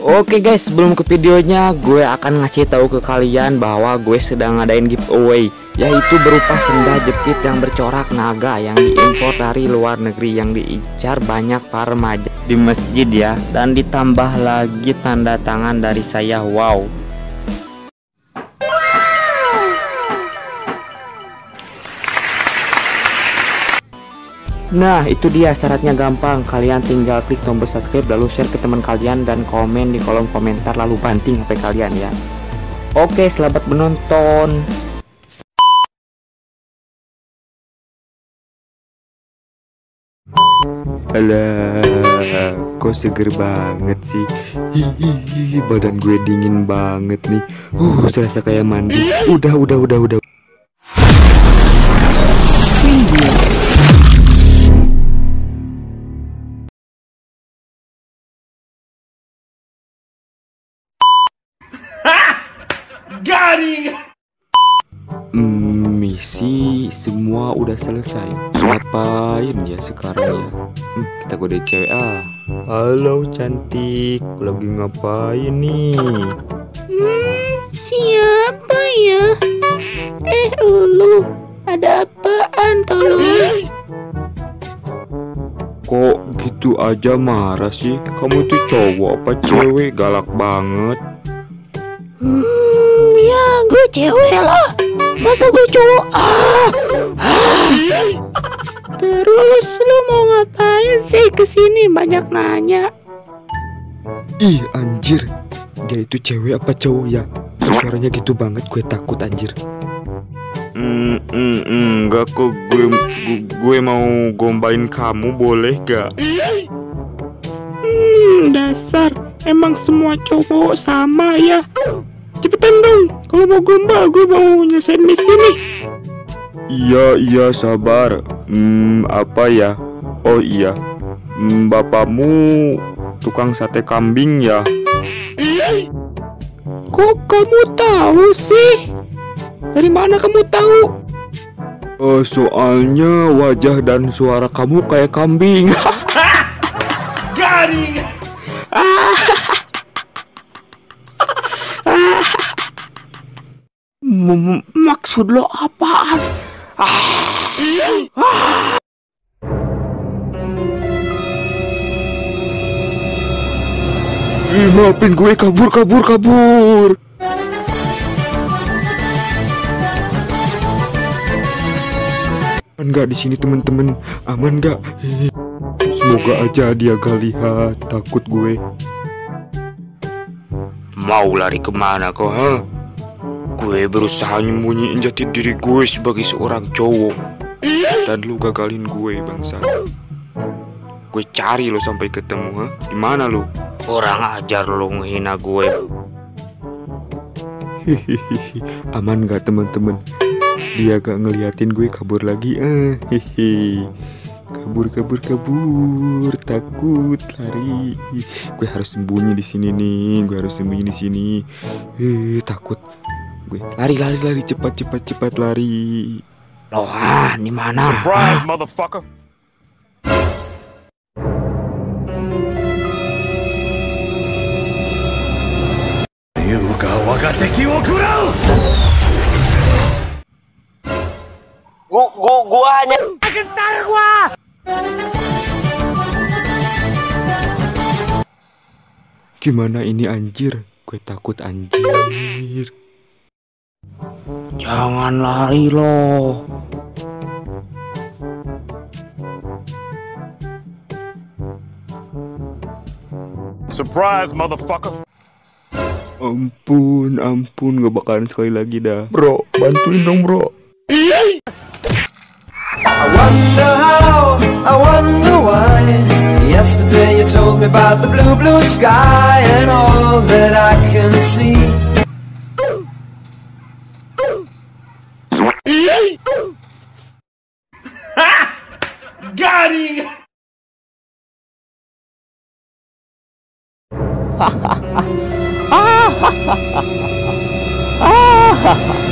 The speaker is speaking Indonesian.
Oke guys, sebelum ke videonya, gue akan ngasih tahu ke kalian bahwa gue sedang ngadain giveaway, yaitu berupa senda jepit yang bercorak naga yang diimpor dari luar negeri yang diincar banyak para remaja di masjid ya, dan ditambah lagi tanda tangan dari saya. Wow. Nah itu dia syaratnya gampang. Kalian tinggal klik tombol subscribe lalu share ke teman kalian dan komen di kolom komentar lalu banting HP kalian ya. Oke selamat menonton. Alah, kok seger banget sih? Hihihi, badan gue dingin banget nih. Uh, serasa kayak mandi. Udah, udah, udah, udah Hmm, misi semua udah selesai. Ngapain ya sekarang ya? Hmm, kita godain cewek ah. Halo cantik, lagi ngapain nih? Hmm, siapa ya? Eh, lu ada apaan tolong? Kok gitu aja marah sih? Kamu tuh cowok apa cewek? Galak banget. Hmm, ya gue cewek lah. Masa gue cowok? Ah, ah. Terus lu mau ngapain sih ke sini banyak nanya? Ih, anjir. Dia itu cewek apa cowok ya? Suaranya gitu banget, gue takut anjir. Hmm, hmm, enggak kok gue, gue gue mau gombain kamu boleh gak? Hmm dasar Emang semua cowok sama ya Cepetan dong Kalau mau gombal gue mau nyelesain misi nih Iya iya sabar. Hmm apa ya? Oh iya. Hmm, bapakmu tukang sate kambing ya? Kok kamu tahu sih? Dari mana kamu tahu? Oh soalnya wajah dan suara kamu kayak kambing. M- maksud lo apaan? Ih, maafin gue kabur kabur kabur. Aman nggak di sini teman-teman? Aman? Hehe. Semoga aja dia gak lihat. Takut gue. Mau lari ke mana kau? Hah? Gue berusaha nyembunyiin jati diri gue sebagai seorang cowok Dan lu gagalin gue bangsa. Gue cari lo sampai ketemu, ha? Di mana lo? Kurang ajar lo ngehina gue. Hihihi, aman gak teman-teman? Dia gak ngeliatin gue kabur lagi. Eh, hehe. Kabur, kabur, kabur. Takut lari. Gue harus sembunyi di sini nih. Gue harus sembunyi di sini. Eh, takut. Gue lari, lari, lari. Cepat, cepat, cepat lari. Lo ah, di mana? Surprise, motherfucker. Waga teki wo kurau! Gua, gua, gua hanya Gimana ini anjir? Gue takut anjir. Jangan lari lo. Surprise, motherfucker. Ampun, ampun. Gak bakalan sekali lagi dah. Bro, bantuin dong bro. I wonder how, I wonder why. Yesterday you told me about the blue, blue sky and all that I can see. 哈哈哈啊哈哈哈哈哈啊哈哈